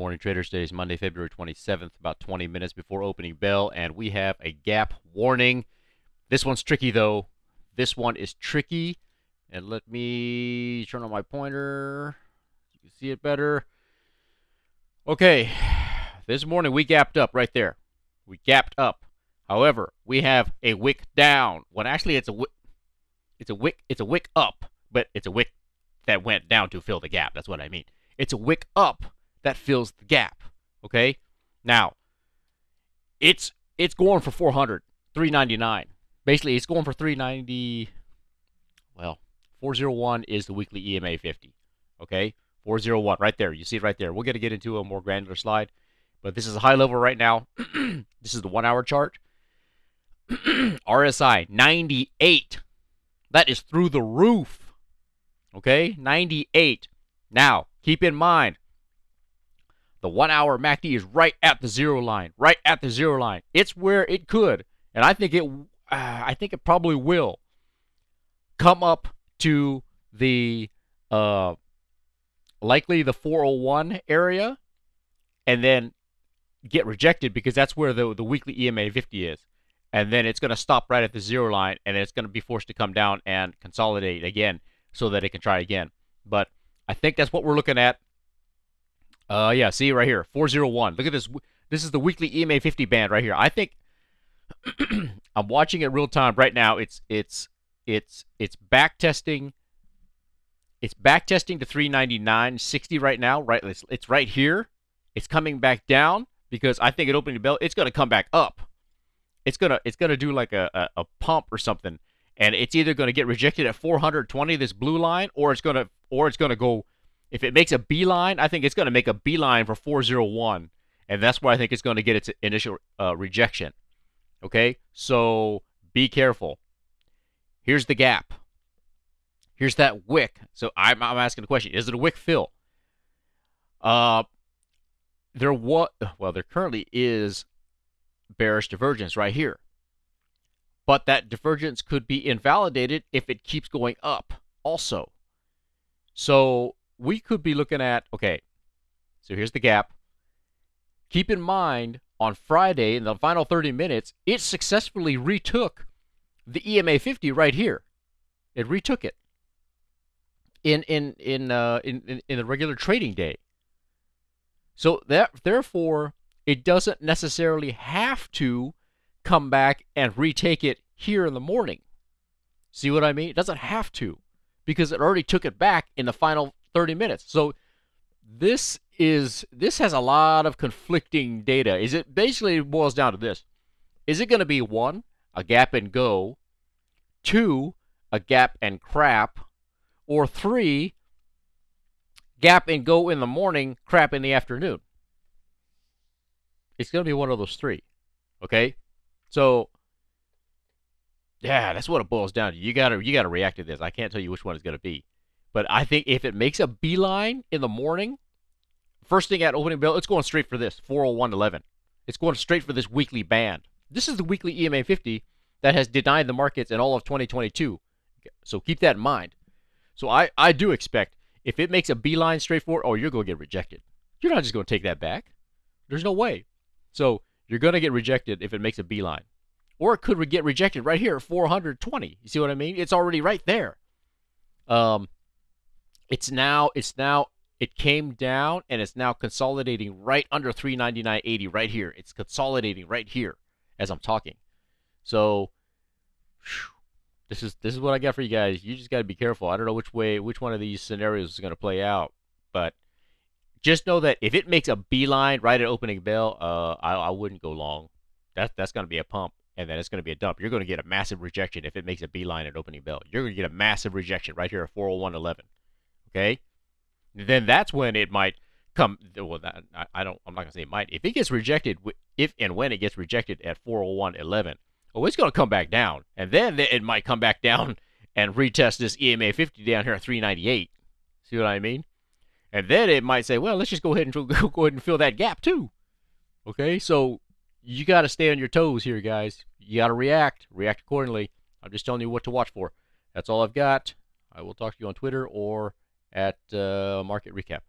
Morning, traders. Today is Monday, February 27th, about 20 minutes before opening bell, and we have a gap warning. This one's tricky, though. This one is tricky. And let me turn on my pointer. You can see it better. Okay, this morning we gapped up right there. We gapped up. However, we have a wick down. When actually it's a wick, it's a wick, it's a wick up, but it's a wick that went down to fill the gap. That's what I mean. It's a wick up that fills the gap. Okay? Now, it's it's going for 400, 399. Basically, it's going for 390 well, 401 is the weekly EMA 50. Okay? 401 right there. You see it right there. We're going to get into a more granular slide, but this is a high level right now. this is the 1-hour chart. RSI 98. That is through the roof. Okay? 98. Now, keep in mind the one hour MACD is right at the zero line, right at the zero line. It's where it could, and I think it, uh, I think it probably will come up to the uh, likely the 401 area, and then get rejected because that's where the the weekly EMA 50 is, and then it's going to stop right at the zero line, and it's going to be forced to come down and consolidate again so that it can try again. But I think that's what we're looking at uh, yeah, see right here, 401. Look at this. This is the weekly EMA 50 band right here. I think I'm watching it real time right now. It's it's it's it's back testing. It's back testing to 399.60 right now. Right, it's, it's right here. It's coming back down because I think it opening the bell. It's gonna come back up. It's gonna it's gonna do like a, a, a pump or something, and it's either gonna get rejected at 420, this blue line, or it's gonna or it's gonna go if it makes a beeline, I think it's going to make a beeline for 401, and that's where I think it's going to get its initial uh, rejection. Okay, so be careful. Here's the gap. Here's that wick. So I'm, I'm asking the question: Is it a wick fill? Uh, there what? Well, there currently is bearish divergence right here, but that divergence could be invalidated if it keeps going up. Also, so we could be looking at okay, so here's the gap. Keep in mind, on Friday, in the final 30 minutes, it successfully retook the EMA 50 right here. It retook it in in in uh, in, in in the regular trading day. So that therefore, it doesn't necessarily have to come back and retake it here in the morning. See what I mean? It doesn't have to because it already took it back in the final 30 minutes. So this is this has a lot of conflicting data. Is it basically it boils down to this? Is it going to be one, a gap and go, two, a gap and crap, or three, gap and go in the morning, crap in the afternoon? It's going to be one of those three. Okay? So yeah, that's what it boils down to. You gotta you gotta react to this. I can't tell you which one it's gonna be. But I think if it makes a beeline in the morning, first thing at opening bell, it's going straight for this 401.11. It's going straight for this weekly band. This is the weekly EMA 50 that has denied the markets in all of 2022. So keep that in mind. So I, I do expect if it makes a beeline straight for, oh, you're going to get rejected. You're not just going to take that back. There's no way. So you're going to get rejected if it makes a beeline. Or it could get rejected right here at 420. You see what I mean? It's already right there. Um, it's now it's now it came down and it's now consolidating right under 399.80 right here. It's consolidating right here as I'm talking. So this is this is what I got for you guys. You just got to be careful. I don't know which way which one of these scenarios is going to play out, but just know that if it makes a beeline right at opening bell, uh, I, I wouldn't go long. That that's going to be a pump, and then it's going to be a dump. You're going to get a massive rejection if it makes a beeline at opening bell. You're going to get a massive rejection right here at 401.11 okay, then that's when it might come. Well, I don't. I'm not gonna say it might. If it gets rejected, if and when it gets rejected at 401.11, oh, it's gonna come back down, and then it might come back down and retest this EMA 50 down here at 398. See what I mean? And then it might say, well, let's just go ahead and go ahead and fill that gap too. Okay, so you got to stay on your toes here, guys. You got to react, react accordingly. I'm just telling you what to watch for. That's all I've got. I will talk to you on Twitter or at uh, Market Recap.